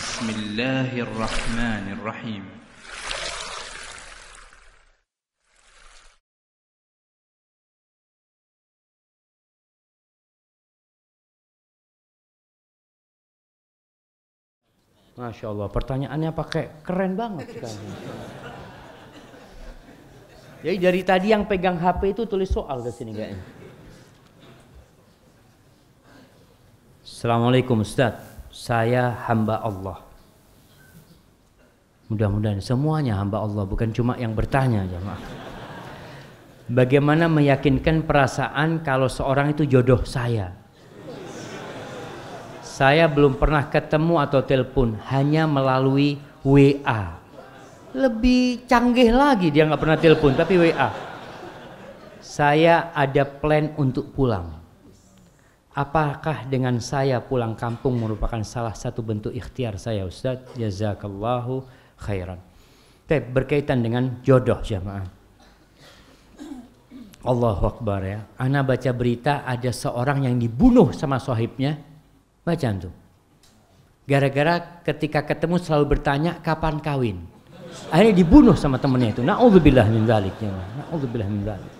بسم الله الرحمن الرحيم Masya Allah, pertanyaannya pakai keren banget sekarang. Jadi dari tadi yang pegang HP itu tulis soal ke sini kayaknya. Assalamualaikum Ustaz, saya hamba Allah. Mudah-mudahan semuanya hamba Allah, bukan cuma yang bertanya jemaah. Bagaimana meyakinkan perasaan kalau seorang itu jodoh saya? Saya belum pernah ketemu atau telepon, hanya melalui WA. Lebih canggih lagi dia nggak pernah telepon, tapi WA. Saya ada plan untuk pulang. Apakah dengan saya pulang kampung merupakan salah satu bentuk ikhtiar saya Ustaz? Jazakallahu khairan. Tapi berkaitan dengan jodoh jamaah. Allahu Akbar ya. Ana baca berita ada seorang yang dibunuh sama sohibnya. Baca tuh. Gara-gara ketika ketemu selalu bertanya kapan kawin. Akhirnya dibunuh sama temennya itu. Na'udzubillah min dzalik ya. Na'udzubillah min dzalik.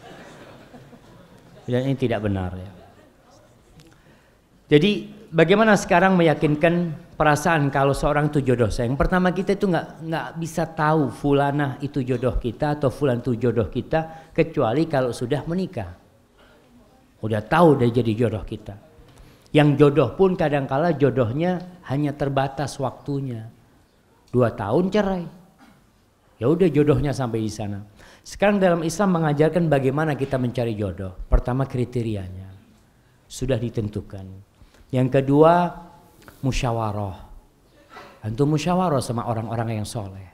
Dan ini tidak benar ya. Jadi bagaimana sekarang meyakinkan perasaan kalau seorang itu jodoh saya? Yang pertama kita itu nggak nggak bisa tahu fulana itu jodoh kita atau fulan itu jodoh kita kecuali kalau sudah menikah. Udah tahu udah jadi jodoh kita. Yang jodoh pun kadangkala jodohnya hanya terbatas waktunya. Dua tahun cerai. Ya udah jodohnya sampai di sana. Sekarang dalam Islam mengajarkan bagaimana kita mencari jodoh. Pertama kriterianya sudah ditentukan. Yang kedua musyawarah. Antum musyawarah sama orang-orang yang soleh.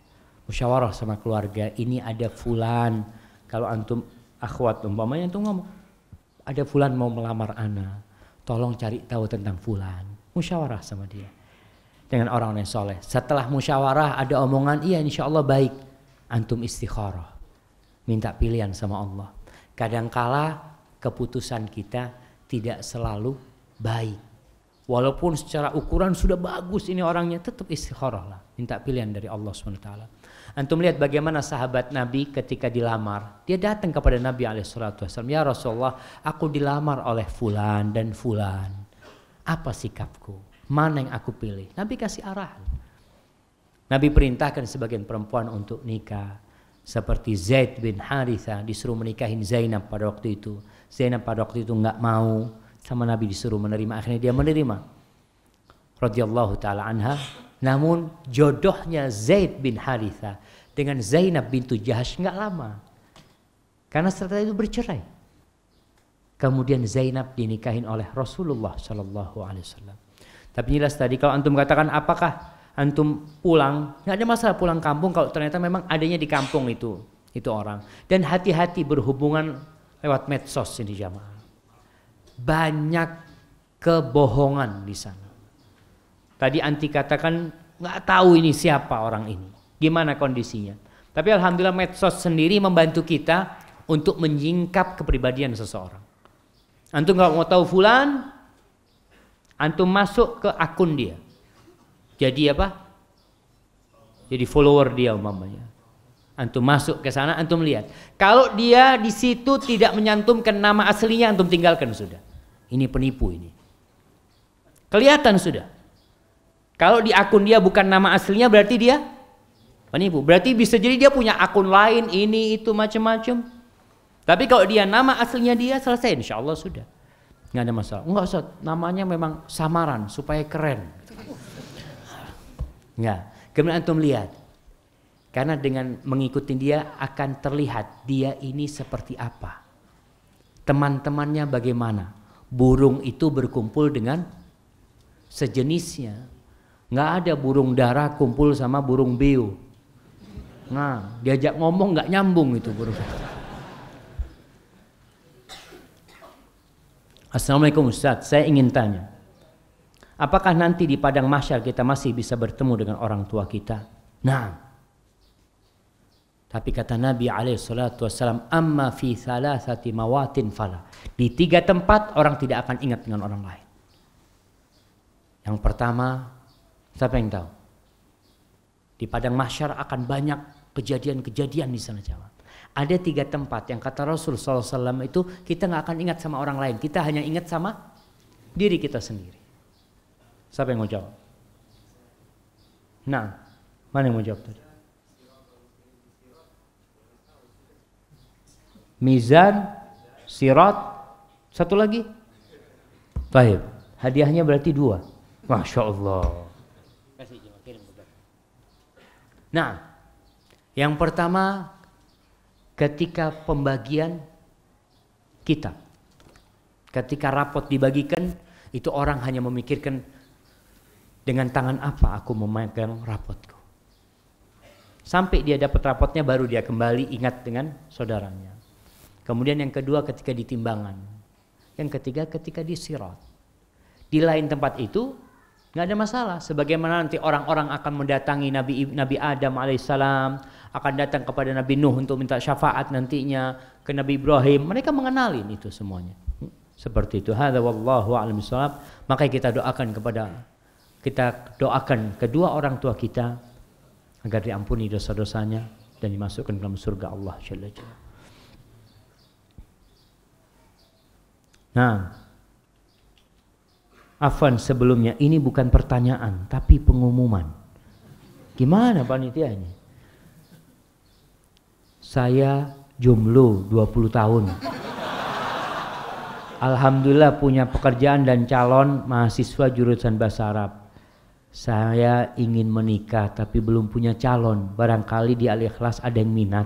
Musyawarah sama keluarga. Ini ada fulan. Kalau antum akhwat umpamanya antum ngomong. Ada fulan mau melamar ana. Tolong cari tahu tentang fulan. Musyawarah sama dia. Dengan orang-orang yang soleh. Setelah musyawarah ada omongan. Iya insya Allah baik. Antum istikharah. Minta pilihan sama Allah. Kadangkala keputusan kita tidak selalu baik. Walaupun secara ukuran sudah bagus ini orangnya tetap istikharah lah. Minta pilihan dari Allah SWT. Antum lihat bagaimana sahabat Nabi ketika dilamar. Dia datang kepada Nabi SAW. Ya Rasulullah aku dilamar oleh fulan dan fulan. Apa sikapku? Mana yang aku pilih? Nabi kasih arahan. Nabi perintahkan sebagian perempuan untuk nikah. Seperti Zaid bin Haritha disuruh menikahin Zainab pada waktu itu. Zainab pada waktu itu nggak mau sama Nabi disuruh menerima akhirnya dia menerima. Radhiyallahu taala anha. Namun jodohnya Zaid bin Haritha dengan Zainab bintu Jahash nggak lama. Karena setelah itu bercerai. Kemudian Zainab dinikahin oleh Rasulullah Shallallahu Alaihi Wasallam. Tapi jelas tadi kalau antum katakan apakah antum pulang? Nggak ada masalah pulang kampung kalau ternyata memang adanya di kampung itu itu orang. Dan hati-hati berhubungan lewat medsos ini jamaah banyak kebohongan di sana. Tadi anti katakan nggak tahu ini siapa orang ini, gimana kondisinya. Tapi alhamdulillah medsos sendiri membantu kita untuk menyingkap kepribadian seseorang. Antum nggak mau tahu fulan, antum masuk ke akun dia. Jadi apa? Jadi follower dia umpamanya. Antum masuk ke sana, antum lihat. Kalau dia di situ tidak menyantumkan nama aslinya, antum tinggalkan sudah. Ini penipu ini. Kelihatan sudah. Kalau di akun dia bukan nama aslinya berarti dia penipu. Berarti bisa jadi dia punya akun lain ini itu macam-macam. Tapi kalau dia nama aslinya dia selesai insya Allah sudah. Nggak ada masalah. Enggak usah, namanya memang samaran supaya keren. Enggak. Kemudian antum lihat. Karena dengan mengikuti dia akan terlihat dia ini seperti apa. Teman-temannya bagaimana. Burung itu berkumpul dengan sejenisnya. Nggak ada burung dara kumpul sama burung beo. Nah, diajak ngomong nggak nyambung itu burung. Assalamualaikum Ustaz, saya ingin tanya. Apakah nanti di padang masyar kita masih bisa bertemu dengan orang tua kita? Nah, tapi kata Nabi alaihi salatu wassalam, "Amma fi thalathati mawatin fala." Di tiga tempat orang tidak akan ingat dengan orang lain. Yang pertama, siapa yang tahu? Di padang mahsyar akan banyak kejadian-kejadian di sana jamaah. Ada tiga tempat yang kata Rasul SAW itu kita nggak akan ingat sama orang lain. Kita hanya ingat sama diri kita sendiri. Siapa yang mau jawab? Nah, mana yang mau jawab tadi? Mizan, sirat, satu lagi? Baik, hadiahnya berarti dua. Masya Allah. Nah, yang pertama ketika pembagian kita. Ketika rapot dibagikan, itu orang hanya memikirkan dengan tangan apa aku memegang rapotku. Sampai dia dapat rapotnya baru dia kembali ingat dengan saudaranya. Kemudian yang kedua ketika ditimbangan. Yang ketiga ketika disirat. Di lain tempat itu nggak ada masalah. Sebagaimana nanti orang-orang akan mendatangi Nabi Nabi Adam alaihissalam, akan datang kepada Nabi Nuh untuk minta syafaat nantinya ke Nabi Ibrahim. Mereka mengenalin itu semuanya. Seperti itu. Hadza wallahu a'lam Maka kita doakan kepada kita doakan kedua orang tua kita agar diampuni dosa-dosanya dan dimasukkan dalam surga Allah Jalla. Nah, Afan sebelumnya ini bukan pertanyaan tapi pengumuman. Gimana panitianya? Saya jomblo 20 tahun. Alhamdulillah punya pekerjaan dan calon mahasiswa jurusan bahasa Arab. Saya ingin menikah tapi belum punya calon. Barangkali di al ikhlas ada yang minat.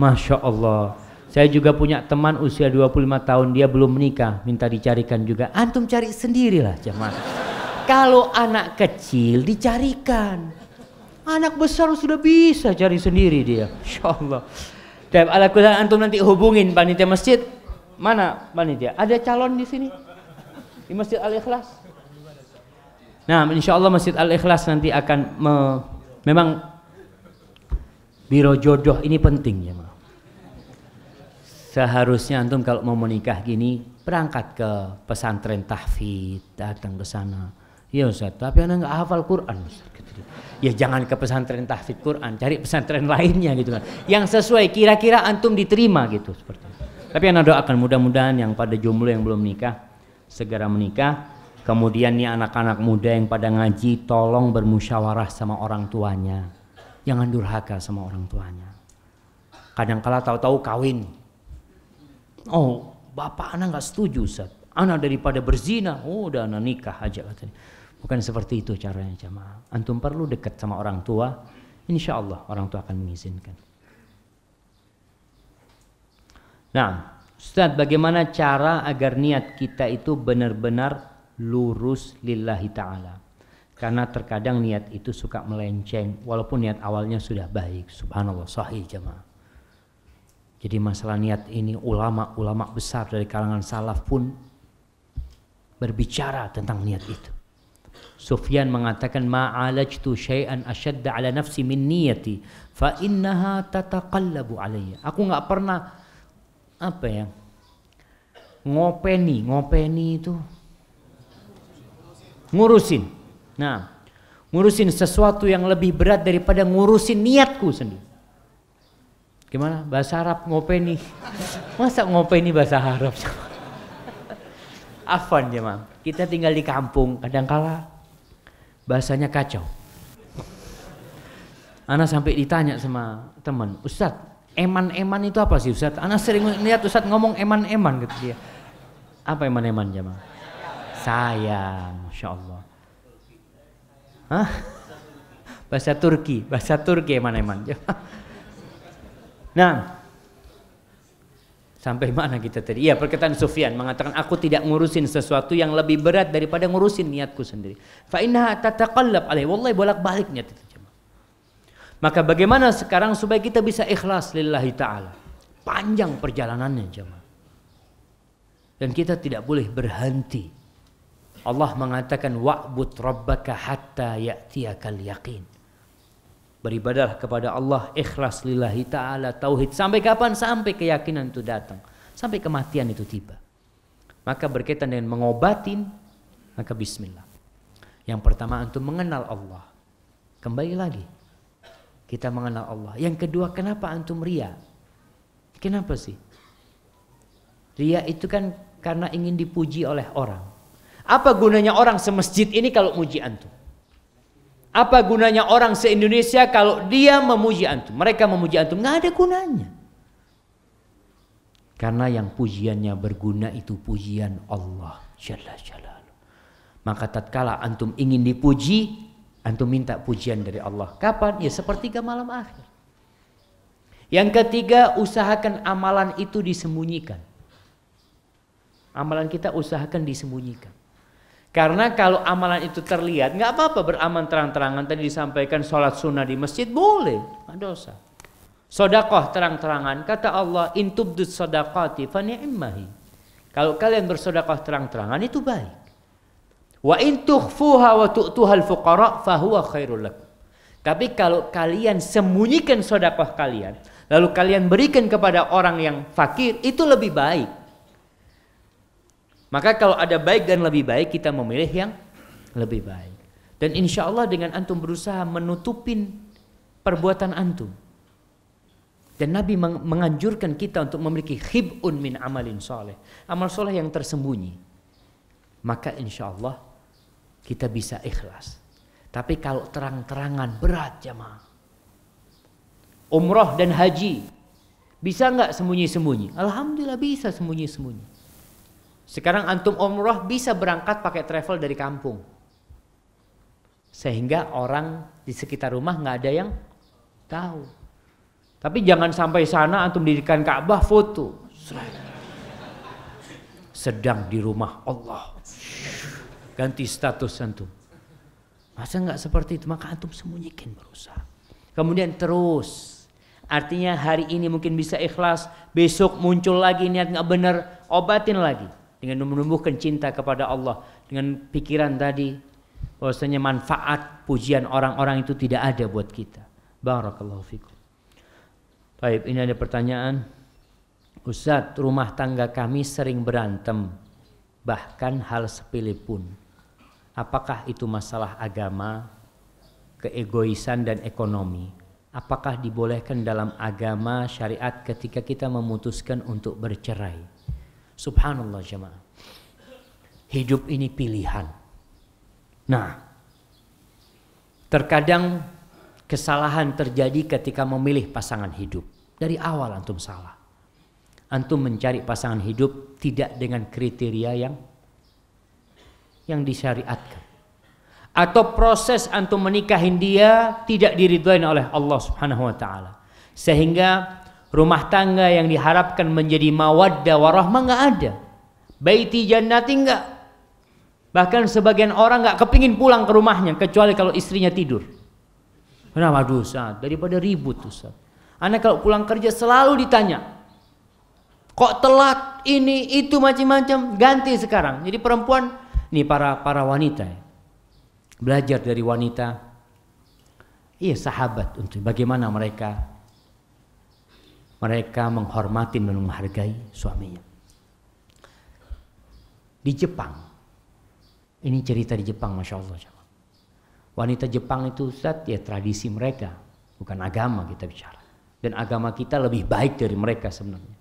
Masya Allah. Saya juga punya teman usia 25 tahun dia belum menikah. Minta dicarikan juga. Antum cari sendirilah jemaah. Kalau anak kecil dicarikan. Anak besar sudah bisa cari sendiri dia. Insya Allah. Dan ala antum nanti hubungin panitia masjid. Mana panitia? Ada calon di sini? Di Masjid Al-Ikhlas? Nah, insya Allah Masjid Al-Ikhlas nanti akan me, memang biro jodoh ini penting ya. Seharusnya antum kalau mau menikah gini berangkat ke pesantren tahfidz, datang ke sana. Iya Ustaz, tapi anak nggak hafal Quran Ustaz ya jangan ke pesantren tahfidz Quran, cari pesantren lainnya gitu kan. Yang sesuai kira-kira antum diterima gitu seperti itu. Tapi anak doakan mudah-mudahan yang pada jomblo yang belum nikah segera menikah. Kemudian nih anak-anak muda yang pada ngaji tolong bermusyawarah sama orang tuanya. Jangan durhaka sama orang tuanya. Kadang kala tahu-tahu kawin. Oh, bapak anak nggak setuju, Ustaz. Anak daripada berzina, oh udah anak nikah aja katanya. Bukan seperti itu caranya jamaah. Antum perlu dekat sama orang tua, insya Allah orang tua akan mengizinkan. Nah, Ustaz bagaimana cara agar niat kita itu benar-benar lurus lillahi ta'ala. Karena terkadang niat itu suka melenceng walaupun niat awalnya sudah baik. Subhanallah sahih jamaah. Jadi masalah niat ini ulama-ulama besar dari kalangan salaf pun berbicara tentang niat itu. Sufyan mengatakan ma'alajtu syai'an asyadda ala nafsi min niyati fa innaha tataqallabu alayya. Aku nggak pernah apa ya? ngopeni, ngopeni itu ngurusin. Nah, ngurusin sesuatu yang lebih berat daripada ngurusin niatku sendiri. Gimana? Bahasa Arab ngopeni. Masa ngopeni bahasa Arab? Afan ya, Mam. Kita tinggal di kampung, kadang kala bahasanya kacau. Anak sampai ditanya sama teman, Ustadz, eman-eman itu apa sih Ustadz? Anak sering lihat Ustadz ngomong eman-eman gitu dia. Apa eman-eman jamaah? Sayang, Masya Allah. Hah? Bahasa Turki, bahasa Turki eman-eman. Nah, Sampai mana kita tadi? Iya perkataan Sufyan mengatakan aku tidak ngurusin sesuatu yang lebih berat daripada ngurusin niatku sendiri. Fa alaihi. Wallahi bolak-balik niat itu. Maka bagaimana sekarang supaya kita bisa ikhlas lillahi taala? Panjang perjalanannya jemaah. Dan kita tidak boleh berhenti. Allah mengatakan wa'bud rabbaka hatta ya'tiyakal yaqin. Beribadah kepada Allah ikhlas lillahi ta'ala tauhid. Sampai kapan? Sampai keyakinan itu datang. Sampai kematian itu tiba. Maka berkaitan dengan mengobatin, maka bismillah. Yang pertama antum mengenal Allah. Kembali lagi. Kita mengenal Allah. Yang kedua kenapa antum ria? Kenapa sih? Ria itu kan karena ingin dipuji oleh orang. Apa gunanya orang semasjid ini kalau muji antum? Apa gunanya orang se-Indonesia kalau dia memuji antum? Mereka memuji antum, nggak ada gunanya. Karena yang pujiannya berguna itu pujian Allah Jalla Jalla. Maka tatkala antum ingin dipuji, antum minta pujian dari Allah. Kapan? Ya sepertiga malam akhir. Yang ketiga, usahakan amalan itu disembunyikan. Amalan kita usahakan disembunyikan. Karena kalau amalan itu terlihat, nggak apa-apa beramal terang-terangan. Tadi disampaikan sholat sunnah di masjid boleh, nggak dosa. Sodakoh terang-terangan, kata Allah, intubdut sodakati fani'immahi. Kalau kalian bersodakoh terang-terangan itu baik. Wa in tukhfuha wa tu'tuhal fuqara fahuwa khairul. Tapi kalau kalian sembunyikan sedekah kalian, lalu kalian berikan kepada orang yang fakir, itu lebih baik. Maka kalau ada baik dan lebih baik, kita memilih yang lebih baik. Dan insya Allah dengan antum berusaha menutupin perbuatan antum. Dan Nabi menganjurkan kita untuk memiliki khibun min amalin soleh. Amal soleh yang tersembunyi. Maka insya Allah kita bisa ikhlas. Tapi kalau terang-terangan berat jamaah. Umroh dan haji bisa nggak sembunyi-sembunyi? Alhamdulillah bisa sembunyi-sembunyi. Sekarang antum umroh bisa berangkat pakai travel dari kampung. Sehingga orang di sekitar rumah nggak ada yang tahu. Tapi jangan sampai sana antum dirikan Ka'bah foto. Sedang di rumah Allah ganti status antum. Masa nggak seperti itu? Maka antum sembunyikan berusaha. Kemudian terus. Artinya hari ini mungkin bisa ikhlas, besok muncul lagi niat nggak benar, obatin lagi dengan menumbuhkan cinta kepada Allah dengan pikiran tadi bahwasanya manfaat pujian orang-orang itu tidak ada buat kita. Barakallahu fikum. Baik, ini ada pertanyaan. Ustadz, rumah tangga kami sering berantem, bahkan hal sepele pun. Apakah itu masalah agama, keegoisan dan ekonomi? Apakah dibolehkan dalam agama syariat ketika kita memutuskan untuk bercerai? Subhanallah jemaah. Hidup ini pilihan. Nah, terkadang kesalahan terjadi ketika memilih pasangan hidup. Dari awal antum salah. Antum mencari pasangan hidup tidak dengan kriteria yang yang disyariatkan. Atau proses antum menikahin dia tidak diridhoi oleh Allah Subhanahu wa taala. Sehingga rumah tangga yang diharapkan menjadi mawaddah warahmah enggak ada. Baiti jannati enggak. Bahkan sebagian orang enggak kepingin pulang ke rumahnya kecuali kalau istrinya tidur. Kenapa dosa? Daripada ribut Ustaz. Anak kalau pulang kerja selalu ditanya, kok telat ini itu macam-macam ganti sekarang. Jadi perempuan ini para para wanita ya. belajar dari wanita iya sahabat untuk bagaimana mereka mereka menghormati dan menghargai suaminya di Jepang ini cerita di Jepang masya Allah wanita Jepang itu Ustaz ya tradisi mereka bukan agama kita bicara dan agama kita lebih baik dari mereka sebenarnya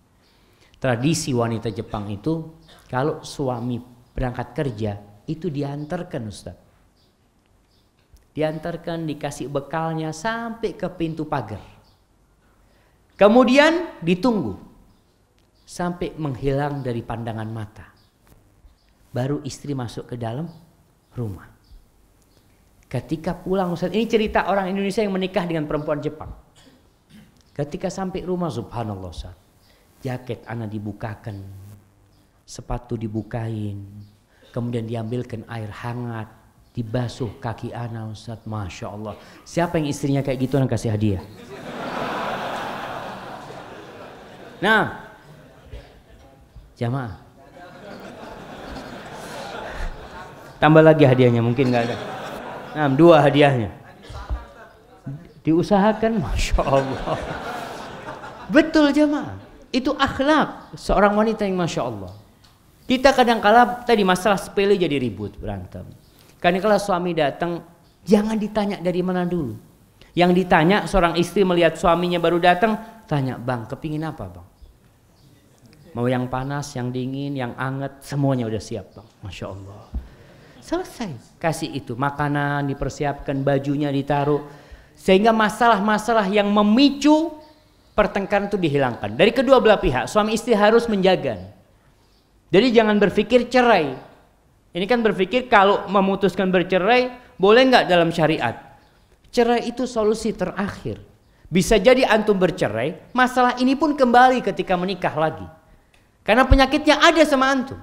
tradisi wanita Jepang itu kalau suami berangkat kerja itu diantarkan Ustaz. Diantarkan dikasih bekalnya sampai ke pintu pagar. Kemudian ditunggu sampai menghilang dari pandangan mata. Baru istri masuk ke dalam rumah. Ketika pulang Ustaz, ini cerita orang Indonesia yang menikah dengan perempuan Jepang. Ketika sampai rumah subhanallah Ustaz, jaket anak dibukakan, sepatu dibukain, kemudian diambilkan air hangat, dibasuh kaki anak Ustaz, Masya Allah. Siapa yang istrinya kayak gitu yang kasih hadiah? Nah, jamaah. Tambah lagi hadiahnya, mungkin nggak ada. Nah, dua hadiahnya. Diusahakan, Masya Allah. Betul jamaah. Itu akhlak seorang wanita yang Masya Allah. Kita kadang kala tadi masalah sepele jadi ribut berantem. Karena kalau suami datang, jangan ditanya dari mana dulu. Yang ditanya seorang istri melihat suaminya baru datang, tanya, "Bang, kepingin apa, Bang?" Mau yang panas, yang dingin, yang anget, semuanya udah siap, Bang. Masya Allah. Selesai. Kasih itu makanan dipersiapkan, bajunya ditaruh. Sehingga masalah-masalah yang memicu pertengkaran itu dihilangkan. Dari kedua belah pihak, suami istri harus menjaga. Jadi jangan berpikir cerai. Ini kan berpikir kalau memutuskan bercerai, boleh nggak dalam syariat? Cerai itu solusi terakhir. Bisa jadi antum bercerai, masalah ini pun kembali ketika menikah lagi. Karena penyakitnya ada sama antum.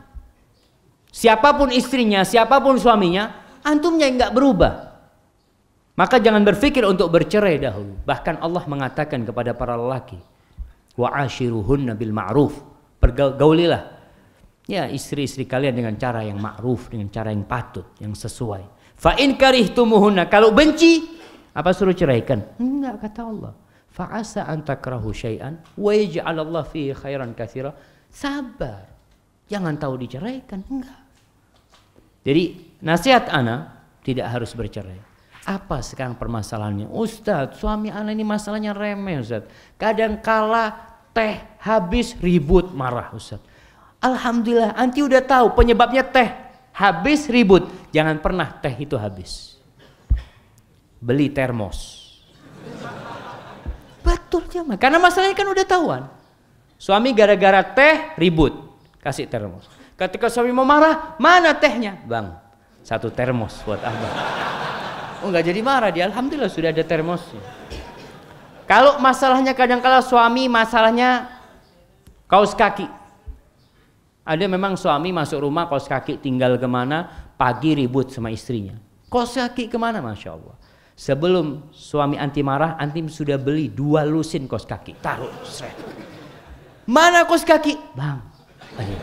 Siapa pun istrinya, siapa pun suaminya, antumnya nggak berubah. Maka jangan berpikir untuk bercerai dahulu. Bahkan Allah mengatakan kepada para lelaki, wa ashiruhunna bil ma'ruf. Pergaulilah ya istri-istri kalian dengan cara yang ma'ruf, dengan cara yang patut, yang sesuai. Fa in karihtumuhunna kalau benci apa suruh ceraikan? Enggak kata Allah. Fa asa an takrahu syai'an wa yaj'al Allah fihi khairan katsira. Sabar. Jangan tahu diceraikan, enggak. Jadi nasihat ana tidak harus bercerai. Apa sekarang permasalahannya? Ustadz, suami anak ini masalahnya remeh Ustadz. Kadang kala teh habis ribut marah Ustadz. Alhamdulillah, anti udah tahu penyebabnya teh habis ribut. Jangan pernah teh itu habis. Beli termos. Betul jamaah. Karena masalahnya kan udah tahuan. Suami gara-gara teh ribut, kasih termos. Ketika suami mau marah, mana tehnya? Bang, satu termos buat abang. Oh nggak jadi marah dia, alhamdulillah sudah ada termosnya. Kalau masalahnya kadang kala suami masalahnya kaos kaki. Ada memang suami masuk rumah kaos kaki tinggal ke mana, pagi ribut sama istrinya. Kaos kaki ke mana, masya Allah. Sebelum suami anti marah, anti sudah beli dua lusin kaos kaki, taruh seret. Mana kaos kaki, bang?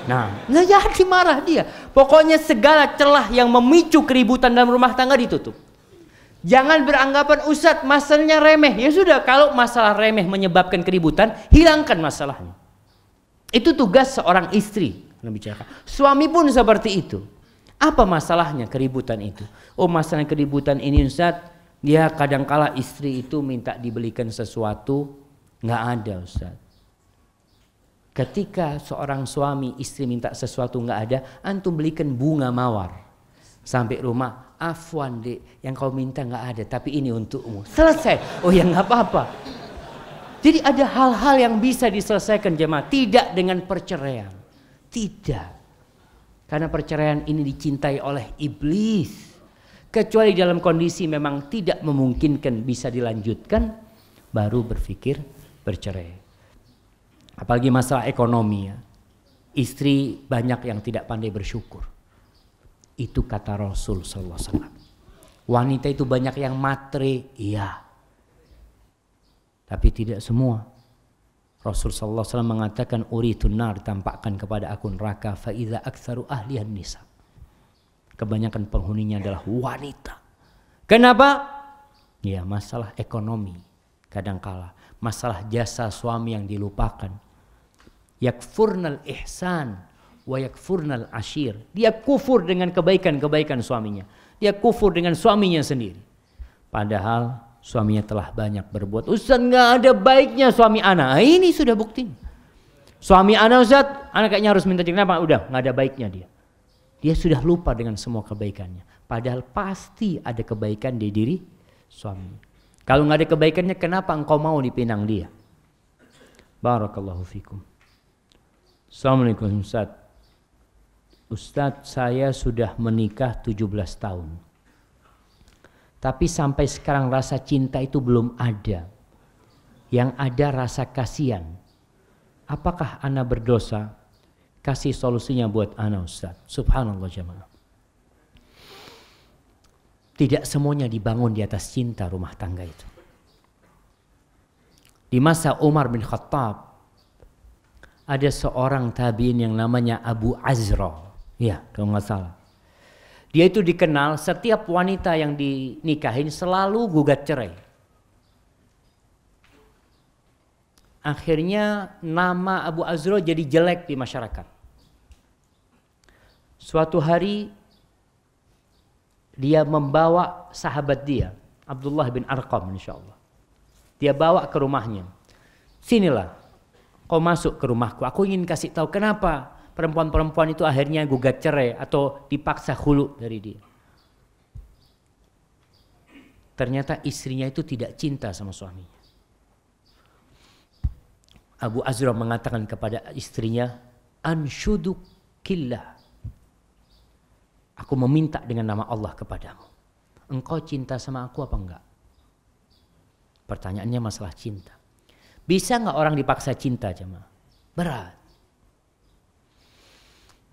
Nah, nggak jadi marah dia. Pokoknya segala celah yang memicu keributan dalam rumah tangga ditutup. Jangan beranggapan Ustadz masalahnya remeh. Ya sudah kalau masalah remeh menyebabkan keributan, hilangkan masalahnya. Itu tugas seorang istri. Suami pun seperti itu. Apa masalahnya keributan itu? Oh masalah keributan ini Ustadz, ya kadangkala istri itu minta dibelikan sesuatu, nggak ada Ustadz. Ketika seorang suami istri minta sesuatu nggak ada, antum belikan bunga mawar. Sampai rumah, afwan dek yang kau minta nggak ada tapi ini untukmu. Selesai. Oh ya nggak apa-apa. Jadi ada hal-hal yang bisa diselesaikan jemaah. Tidak dengan perceraian. Tidak. Karena perceraian ini dicintai oleh iblis. Kecuali dalam kondisi memang tidak memungkinkan bisa dilanjutkan baru berpikir bercerai apalagi masalah ekonomi ya istri banyak yang tidak pandai bersyukur itu kata Rasul sallallahu alaihi wasallam. Wanita itu banyak yang matre, iya. Tapi tidak semua. Rasul sallallahu alaihi wasallam mengatakan uritun nar ditampakkan kepada aku neraka fa idza aktsaru ahlihan nisa. Kebanyakan penghuninya adalah wanita. Kenapa? Ya, masalah ekonomi kadangkala, masalah jasa suami yang dilupakan. Yakfurnal ihsan wayak furnal ashir. Dia kufur dengan kebaikan-kebaikan suaminya. Dia kufur dengan suaminya sendiri. Padahal suaminya telah banyak berbuat. Ustaz nggak ada baiknya suami anak. Nah, ini sudah bukti. Suami anak Ustaz, anak kayaknya harus minta kenapa? Udah nggak ada baiknya dia. Dia sudah lupa dengan semua kebaikannya. Padahal pasti ada kebaikan di diri suami. Kalau nggak ada kebaikannya, kenapa engkau mau dipinang dia? Barakallahu fikum. Assalamualaikum Ustaz. Ustadz saya sudah menikah 17 tahun. Tapi sampai sekarang rasa cinta itu belum ada. Yang ada rasa kasihan. Apakah Anda berdosa? Kasih solusinya buat Anda Ustadz. Subhanallah jemaah. Tidak semuanya dibangun di atas cinta rumah tangga itu. Di masa Umar bin Khattab, ada seorang tabiin yang namanya Abu Azra Iya, kalau nggak salah. Dia itu dikenal setiap wanita yang dinikahin selalu gugat cerai. Akhirnya nama Abu Azro jadi jelek di masyarakat. Suatu hari dia membawa sahabat dia, Abdullah bin Arqam insyaallah. Dia bawa ke rumahnya. Sinilah, kau masuk ke rumahku. Aku ingin kasih tahu kenapa perempuan-perempuan itu akhirnya gugat cerai atau dipaksa hulu dari dia. Ternyata istrinya itu tidak cinta sama suaminya. Abu Azra mengatakan kepada istrinya, Anshudukillah. Aku meminta dengan nama Allah kepadamu. Engkau cinta sama aku apa enggak? Pertanyaannya masalah cinta. Bisa enggak orang dipaksa cinta jemaah? Berat.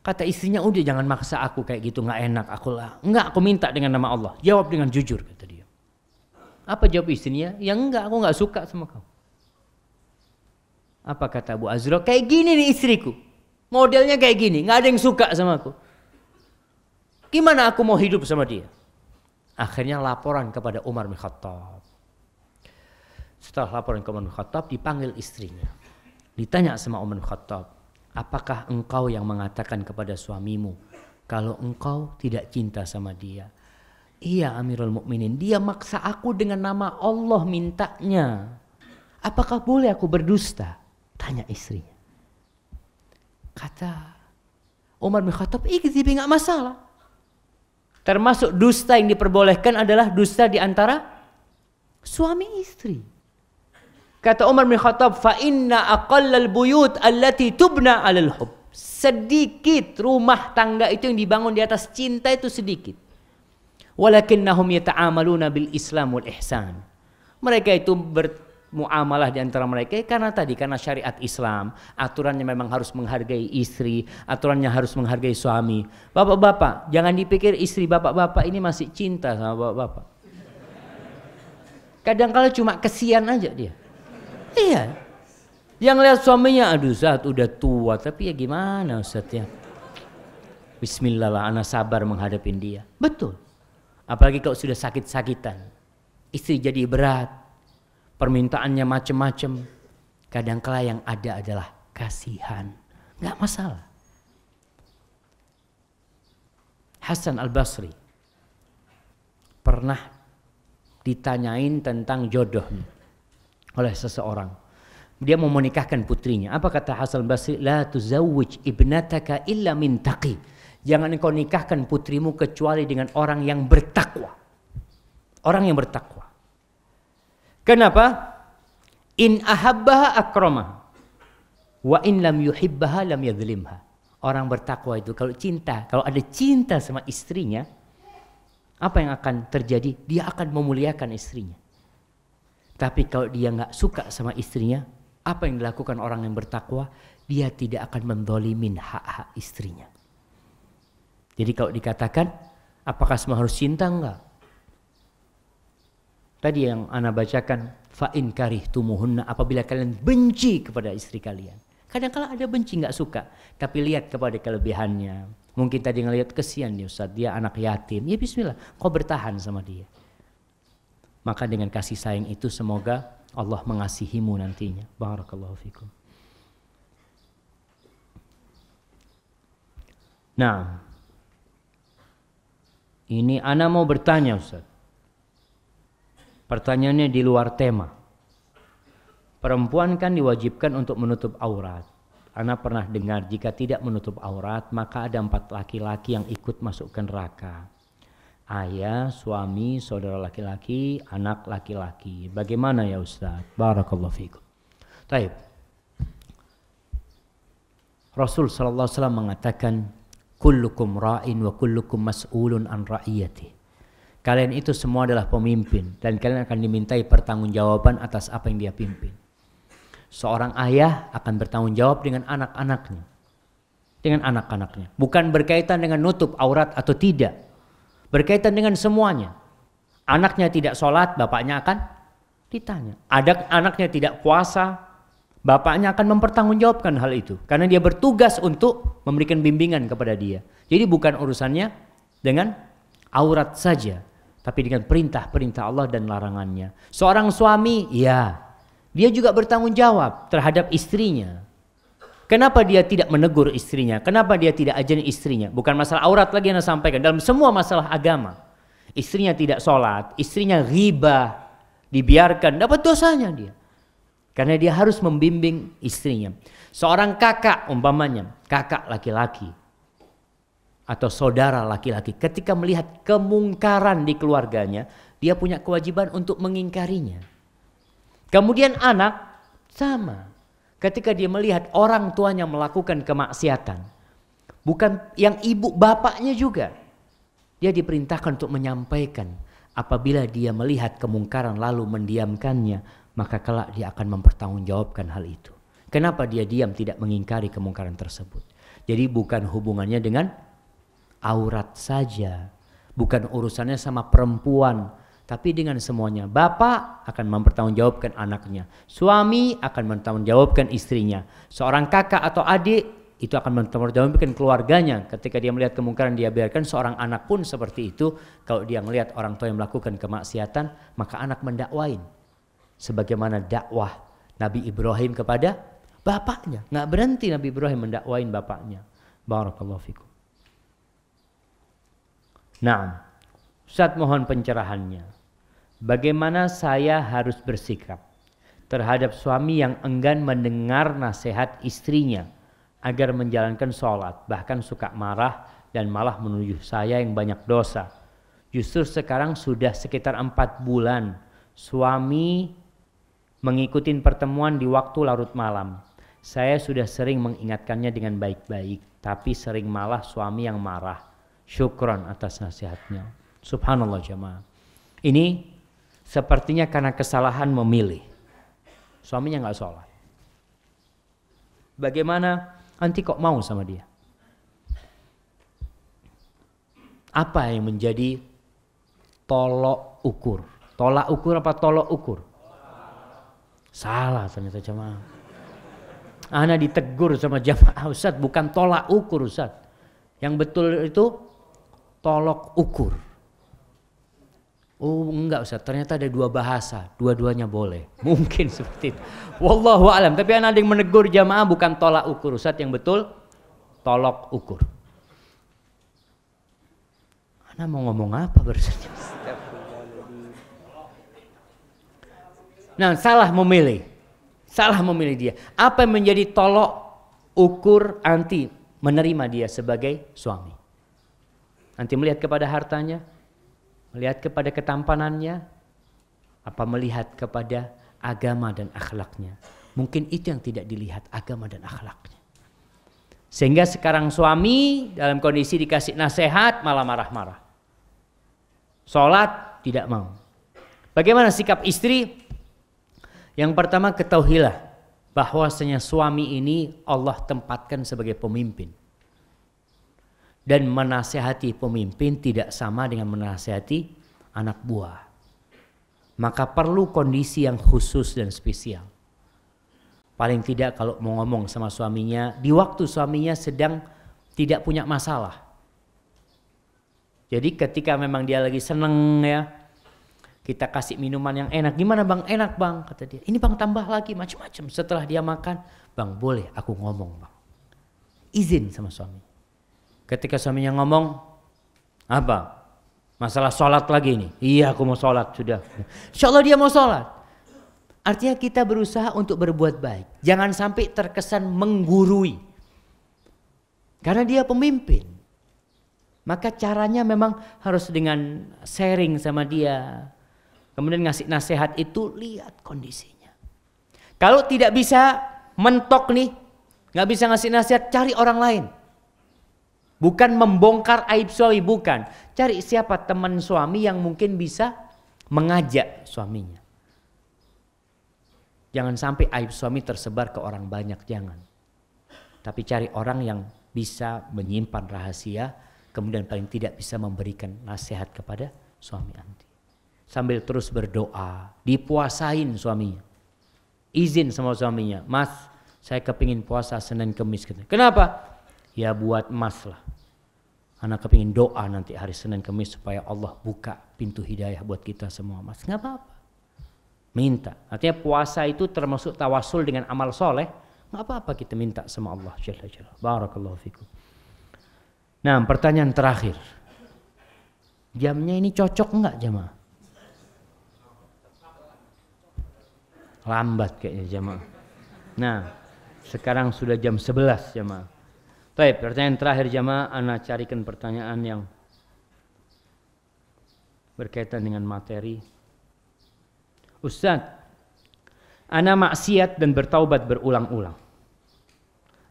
Kata istrinya, udah jangan maksa aku kayak gitu, nggak enak. Aku lah, enggak, aku minta dengan nama Allah. Jawab dengan jujur, kata dia. Apa jawab istrinya? Ya enggak, aku nggak suka sama kamu. Apa kata Abu Azra? Kayak gini nih istriku. Modelnya kayak gini, nggak ada yang suka sama aku. Gimana aku mau hidup sama dia? Akhirnya laporan kepada Umar bin Khattab. Setelah laporan ke Umar Khattab, dipanggil istrinya. Ditanya sama Umar Khattab, apakah engkau yang mengatakan kepada suamimu kalau engkau tidak cinta sama dia? Iya Amirul Mukminin, dia maksa aku dengan nama Allah mintanya. Apakah boleh aku berdusta? Tanya istrinya. Kata Umar bin Khattab, ikzib nggak masalah. Termasuk dusta yang diperbolehkan adalah dusta di antara suami istri. Kata Umar bin Khattab, fa inna aqallal buyut allati tubna 'alal hub. Sedikit rumah tangga itu yang dibangun di atas cinta itu sedikit. Walakinnahum yata'amaluna bil Islam wal ihsan. Mereka itu bermuamalah di antara mereka karena tadi karena syariat Islam, aturannya memang harus menghargai istri, aturannya harus menghargai suami. Bapak-bapak, jangan dipikir istri bapak-bapak ini masih cinta sama bapak-bapak. Kadang kala cuma kesian aja dia. Iya. Yang lihat suaminya, aduh saat udah tua, tapi ya gimana Ustaz ya. Bismillah lah, anak sabar menghadapin dia. Betul. Apalagi kalau sudah sakit-sakitan. Istri jadi berat. Permintaannya macem-macem. Kadangkala yang ada adalah kasihan. Nggak masalah. Hasan al-Basri pernah ditanyain tentang jodoh oleh seseorang. Dia mau menikahkan putrinya. Apa kata Hasan Basri? La tuzawwij ibnataka illa min taqi. Jangan engkau nikahkan putrimu kecuali dengan orang yang bertakwa. Orang yang bertakwa. Kenapa? In ahabbaha akramah. Wa in lam yuhibbaha lam yadhlimha. Orang bertakwa itu kalau cinta, kalau ada cinta sama istrinya, apa yang akan terjadi? Dia akan memuliakan istrinya. Tapi kalau dia nggak suka sama istrinya, apa yang dilakukan orang yang bertakwa? Dia tidak akan mendolimin hak-hak istrinya. Jadi kalau dikatakan, apakah semua harus cinta? Enggak. Tadi yang Anda bacakan, fa'in karih tumuhunna apabila kalian benci kepada istri kalian. Kadang-kala ada benci nggak suka, tapi lihat kepada kelebihannya. Mungkin tadi ngelihat kesian dia Ustaz, dia anak yatim. Ya bismillah, kau bertahan sama dia. Maka dengan kasih sayang itu semoga Allah mengasihimu nantinya. Barakallahu fikum. Nah, ini Ana mau bertanya Ustaz. Pertanyaannya di luar tema. Perempuan kan diwajibkan untuk menutup aurat. Ana pernah dengar jika tidak menutup aurat maka ada empat laki-laki yang ikut masuk ke neraka. Ayah, suami, saudara laki-laki, anak laki-laki. Bagaimana ya Ustaz? Barakallahu fikum. Taib. Rasul sallallahu alaihi wasallam mengatakan kullukum ra'in wa kullukum mas'ulun an ra'iyati. Kalian itu semua adalah pemimpin dan kalian akan dimintai pertanggungjawaban atas apa yang dia pimpin. Seorang ayah akan bertanggung jawab dengan anak-anaknya. Dengan anak-anaknya. Bukan berkaitan dengan nutup aurat atau tidak. Berkaitan dengan semuanya. Anaknya tidak sholat, bapaknya akan ditanya. Ada anaknya tidak puasa, bapaknya akan mempertanggungjawabkan hal itu. Karena dia bertugas untuk memberikan bimbingan kepada dia. Jadi bukan urusannya dengan aurat saja. Tapi dengan perintah-perintah Allah dan larangannya. Seorang suami, ya dia juga bertanggung jawab terhadap istrinya. Kenapa dia tidak menegur istrinya? Kenapa dia tidak ajarin istrinya? Bukan masalah aurat lagi yang saya sampaikan. Dalam semua masalah agama. Istrinya tidak sholat, istrinya riba, dibiarkan, dapat dosanya dia. Karena dia harus membimbing istrinya. Seorang kakak umpamanya, kakak laki-laki atau saudara laki-laki ketika melihat kemungkaran di keluarganya, dia punya kewajiban untuk mengingkarinya. Kemudian anak sama. Ketika dia melihat orang tuanya melakukan kemaksiatan, bukan yang ibu bapaknya juga. Dia diperintahkan untuk menyampaikan apabila dia melihat kemungkaran lalu mendiamkannya, maka kelak dia akan mempertanggungjawabkan hal itu. Kenapa dia diam tidak mengingkari kemungkaran tersebut? Jadi bukan hubungannya dengan aurat saja, bukan urusannya sama perempuan, tapi dengan semuanya. Bapak akan mempertanggungjawabkan anaknya, suami akan mempertanggungjawabkan istrinya, seorang kakak atau adik itu akan mempertanggungjawabkan keluarganya. Ketika dia melihat kemungkaran dia biarkan seorang anak pun seperti itu. Kalau dia melihat orang tua yang melakukan kemaksiatan, maka anak mendakwain. Sebagaimana dakwah Nabi Ibrahim kepada bapaknya. Nggak berhenti Nabi Ibrahim mendakwain bapaknya. Barakallahu fikum. Nah, Ustaz mohon pencerahannya. Bagaimana saya harus bersikap terhadap suami yang enggan mendengar nasihat istrinya agar menjalankan sholat, bahkan suka marah dan malah menuju saya yang banyak dosa. Justru sekarang sudah sekitar empat bulan suami mengikuti pertemuan di waktu larut malam. Saya sudah sering mengingatkannya dengan baik-baik, tapi sering malah suami yang marah. Syukron atas nasihatnya. Subhanallah jemaah. Ini Sepertinya karena kesalahan memilih. Suaminya nggak sholat. Bagaimana nanti kok mau sama dia? Apa yang menjadi tolok ukur? Tolak ukur apa tolok ukur? Salah ternyata jemaah. Ana ditegur sama jamaah Ustaz bukan tolak ukur Ustaz. Yang betul itu tolok ukur. Oh enggak Ustaz, ternyata ada dua bahasa, dua-duanya boleh. Mungkin seperti itu. Wallahu alam. Tapi ada yang menegur jamaah bukan tolak ukur Ustaz yang betul tolok ukur. Anda mau ngomong apa bersama? Nah, salah memilih. Salah memilih dia. Apa yang menjadi tolok ukur anti menerima dia sebagai suami? Nanti melihat kepada hartanya, Melihat kepada ketampanannya, apa melihat kepada agama dan akhlaknya. Mungkin itu yang tidak dilihat agama dan akhlaknya. Sehingga sekarang suami dalam kondisi dikasih nasihat malah marah-marah. Sholat tidak mau. Bagaimana sikap istri? Yang pertama ketahuilah bahwasanya suami ini Allah tempatkan sebagai pemimpin dan menasehati pemimpin tidak sama dengan menasehati anak buah. Maka perlu kondisi yang khusus dan spesial. Paling tidak kalau mau ngomong sama suaminya di waktu suaminya sedang tidak punya masalah. Jadi ketika memang dia lagi seneng ya, kita kasih minuman yang enak. Gimana bang? Enak bang, kata dia. Ini bang tambah lagi macam-macam. Setelah dia makan, bang boleh aku ngomong bang. Izin sama suami. Ketika suaminya ngomong, apa? Masalah sholat lagi ini. Iya aku mau sholat sudah. Insya Allah dia mau sholat. Artinya kita berusaha untuk berbuat baik. Jangan sampai terkesan menggurui. Karena dia pemimpin. Maka caranya memang harus dengan sharing sama dia. Kemudian ngasih nasihat itu lihat kondisinya. Kalau tidak bisa mentok nih, nggak bisa ngasih nasihat, cari orang lain. Bukan membongkar aib suami, bukan. Cari siapa teman suami yang mungkin bisa mengajak suaminya. Jangan sampai aib suami tersebar ke orang banyak, jangan. Tapi cari orang yang bisa menyimpan rahasia, kemudian paling tidak bisa memberikan nasihat kepada suami anti. Sambil terus berdoa, dipuasain suaminya. Izin sama suaminya, mas saya kepingin puasa Senin Kemis. Kenapa? Ya buat emas lah. Anak kepingin doa nanti hari Senin Kamis supaya Allah buka pintu hidayah buat kita semua mas. Nggak apa-apa. Minta. Artinya puasa itu termasuk tawasul dengan amal soleh. Nggak apa-apa kita minta sama Allah. Jalla jalla. Barakallahu fikum. Nah pertanyaan terakhir. Jamnya ini cocok enggak jamaah? Lambat kayaknya jamaah. Nah, sekarang sudah jam 11 jamaah. Baik, pertanyaan terakhir jamaah, Ana carikan pertanyaan yang berkaitan dengan materi. Ustaz, Ana maksiat dan bertaubat berulang-ulang.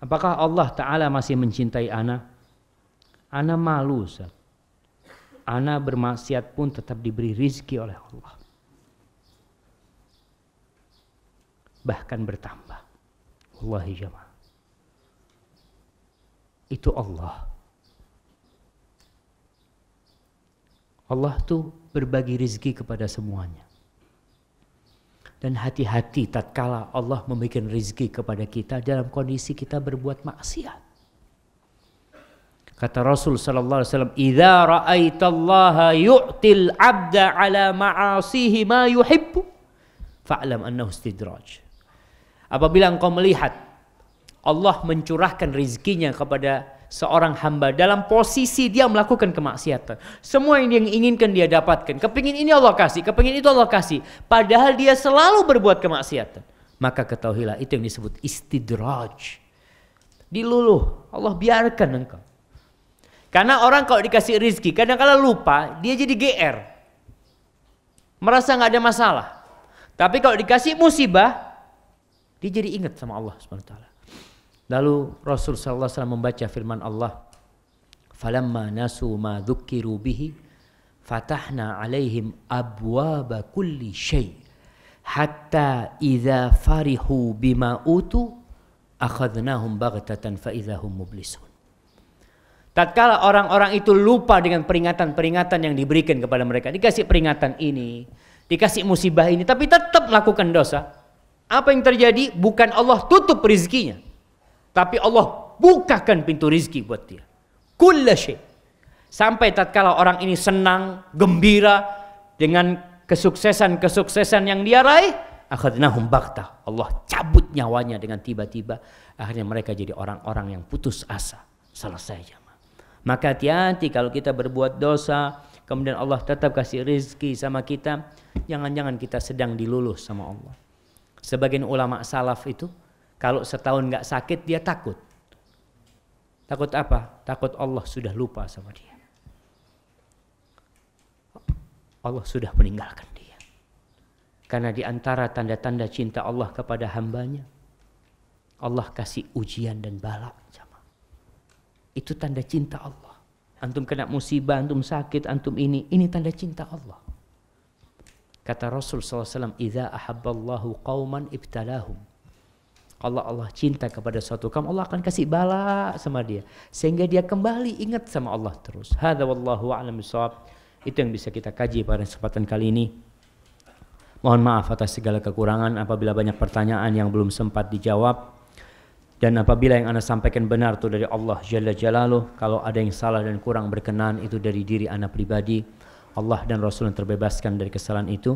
Apakah Allah Ta'ala masih mencintai Ana? Ana malu Ustaz. Ana bermaksiat pun tetap diberi rizki oleh Allah. Bahkan bertambah. Wallahi jamaah. Itu Allah. Allah tuh berbagi rizki kepada semuanya. Dan hati-hati tatkala Allah memberikan rizki kepada kita dalam kondisi kita berbuat maksiat. Kata Rasul sallallahu alaihi wasallam, "Idza ra'aitallaha yu'til 'abda 'ala ma'asihi ma yuhibbu, fa'lam annahu istidraj." Apabila engkau melihat Allah mencurahkan rizkinya kepada seorang hamba dalam posisi dia melakukan kemaksiatan. Semua yang dia inginkan dia dapatkan. Kepingin ini Allah kasih, kepingin itu Allah kasih. Padahal dia selalu berbuat kemaksiatan. Maka ketahuilah itu yang disebut istidraj. Diluluh, Allah biarkan engkau. Karena orang kalau dikasih rizki, kadang-kadang lupa, dia jadi GR. Merasa nggak ada masalah. Tapi kalau dikasih musibah, dia jadi ingat sama Allah SWT. Lalu Rasul sallallahu alaihi wasallam membaca firman Allah, "Falamma nasu ma dzukiru bihi fatahna alaihim abwaba kulli syai hatta idza farihu bima utu akhadnahum baghtatan fa hum mublisun." Tatkala orang-orang itu lupa dengan peringatan-peringatan yang diberikan kepada mereka, dikasih peringatan ini, dikasih musibah ini, tapi tetap melakukan dosa. Apa yang terjadi? Bukan Allah tutup rizkinya. Tapi Allah bukakan pintu rizki buat dia. Kulla Sampai tatkala orang ini senang, gembira dengan kesuksesan-kesuksesan yang dia raih, akhadnahum bakta. Allah cabut nyawanya dengan tiba-tiba. Akhirnya mereka jadi orang-orang yang putus asa. Selesai jamaah. Maka hati-hati kalau kita berbuat dosa, kemudian Allah tetap kasih rizki sama kita, jangan-jangan kita sedang diluluh sama Allah. Sebagian ulama salaf itu kalau setahun nggak sakit dia takut. Takut apa? Takut Allah sudah lupa sama dia. Allah sudah meninggalkan dia. Karena di antara tanda-tanda cinta Allah kepada hambanya, Allah kasih ujian dan bala. Itu tanda cinta Allah. Antum kena musibah, antum sakit, antum ini. Ini tanda cinta Allah. Kata Rasul SAW, Iza ahabballahu qawman ibtalahum. Allah Allah cinta kepada suatu kaum Allah akan kasih bala sama dia sehingga dia kembali ingat sama Allah terus. Hadza wallahu a'lam. Itu yang bisa kita kaji pada kesempatan kali ini. Mohon maaf atas segala kekurangan apabila banyak pertanyaan yang belum sempat dijawab. Dan apabila yang anda sampaikan benar itu dari Allah Jalla Jalaluh, kalau ada yang salah dan kurang berkenan itu dari diri anda pribadi. Allah dan Rasul yang terbebaskan dari kesalahan itu.